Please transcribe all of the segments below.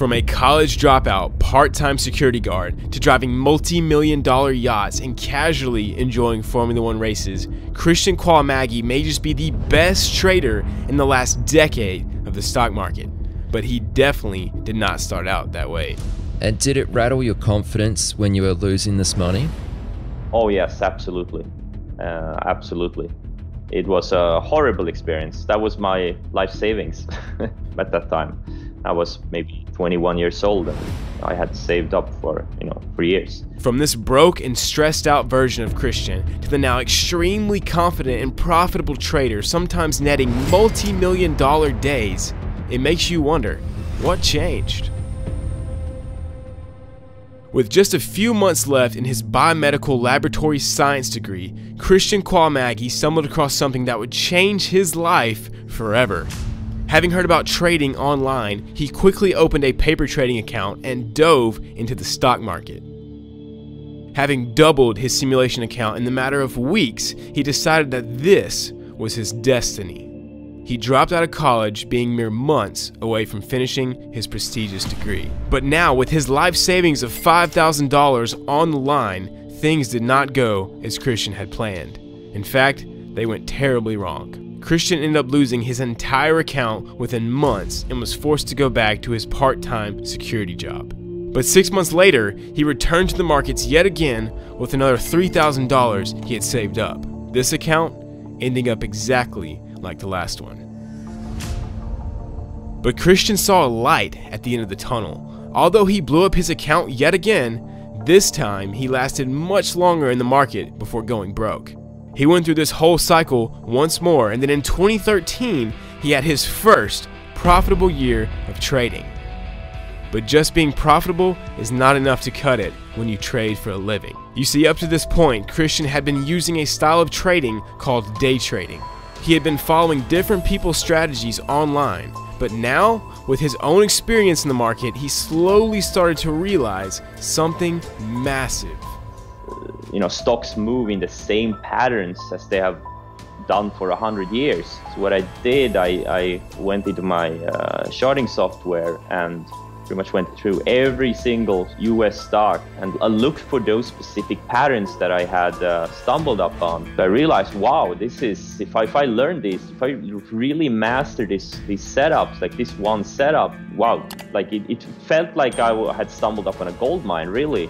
From a college dropout, part time security guard, to driving multi million dollar yachts and casually enjoying Formula One races, Kristjan Qullamaggie may just be the best trader in the last decade of the stock market. But he definitely did not start out that way. And did it rattle your confidence when you were losing this money? Oh, yes, absolutely. Uh, absolutely. It was a horrible experience. That was my life savings at that time. I was maybe 21 years old and I had saved up for, you know, for years. From this broke and stressed out version of Kristjan to the now extremely confident and profitable trader, sometimes netting multi million dollar days, it makes you wonder what changed? With just a few months left in his biomedical laboratory science degree, Kristjan Qullamaggie stumbled across something that would change his life forever. Having heard about trading online, he quickly opened a paper trading account and dove into the stock market. Having doubled his simulation account in the matter of weeks, he decided that this was his destiny. He dropped out of college, being mere months away from finishing his prestigious degree. But now, with his life savings of $5,000 on the line, things did not go as Kristjan had planned. In fact, they went terribly wrong. Kristjan ended up losing his entire account within months and was forced to go back to his part time security job. But six months later, he returned to the markets yet again with another $3,000 he had saved up. This account ending up exactly like the last one. But Kristjan saw a light at the end of the tunnel. Although he blew up his account yet again, this time he lasted much longer in the market before going broke. He went through this whole cycle once more, and then in 2013, he had his first profitable year of trading. But just being profitable is not enough to cut it when you trade for a living. You see, up to this point, Kristjan had been using a style of trading called day trading. He had been following different people's strategies online, but now, with his own experience in the market, he slowly started to realize something massive you know stocks move in the same patterns as they have done for a hundred years. So what I did, I, I went into my uh, charting software and pretty much went through every single US stock and I looked for those specific patterns that I had uh, stumbled upon. So I realized, wow, this is if I, if I learn this, if I really master this these setups, like this one setup, wow, like it, it felt like I had stumbled upon a gold mine, really.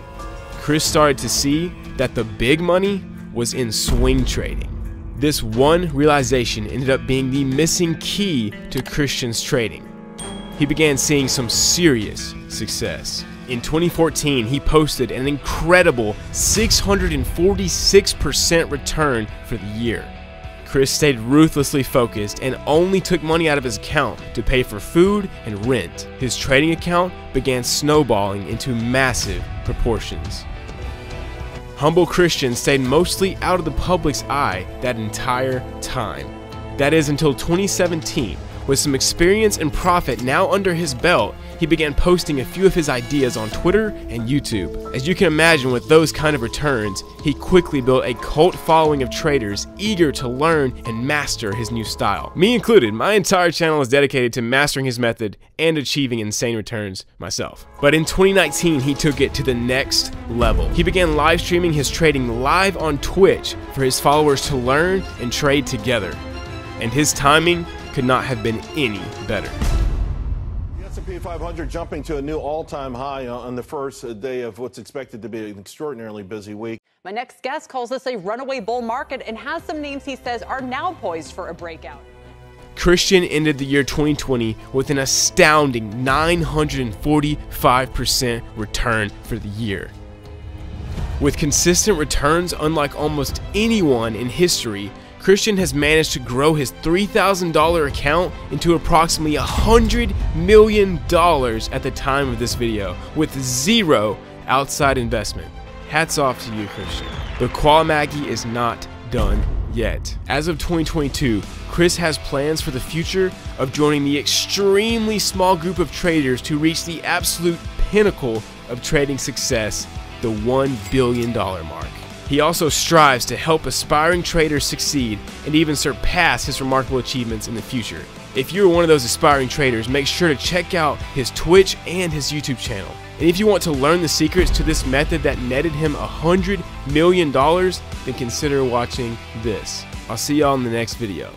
Chris started to see that the big money was in swing trading. This one realization ended up being the missing key to Kristjan's trading. He began seeing some serious success. In 2014, he posted an incredible 646% return for the year. Chris stayed ruthlessly focused and only took money out of his account to pay for food and rent. His trading account began snowballing into massive proportions. Humble Christians stayed mostly out of the public's eye that entire time. That is until 2017, with some experience and profit now under his belt, he began posting a few of his ideas on Twitter and YouTube. As you can imagine with those kind of returns, he quickly built a cult following of traders eager to learn and master his new style. Me included, my entire channel is dedicated to mastering his method and achieving insane returns myself. But in 2019, he took it to the next level. He began live streaming his trading live on Twitch for his followers to learn and trade together. And his timing could not have been any better. The S&P 500 jumping to a new all-time high on the first day of what's expected to be an extraordinarily busy week. My next guest calls this a runaway bull market and has some names he says are now poised for a breakout. Kristjan ended the year 2020 with an astounding 945% return for the year. With consistent returns unlike almost anyone in history, Kristjan has managed to grow his $3,000 account into approximately $100 million at the time of this video, with zero outside investment. Hats off to you, Kristjan. But Qullamaggie is not done yet. As of 2022, Chris has plans for the future of joining the extremely small group of traders to reach the absolute pinnacle of trading success, the $1 billion mark. He also strives to help aspiring traders succeed and even surpass his remarkable achievements in the future. If you're one of those aspiring traders, make sure to check out his Twitch and his YouTube channel. And if you want to learn the secrets to this method that netted him $100 million, then consider watching this. I'll see y'all in the next video.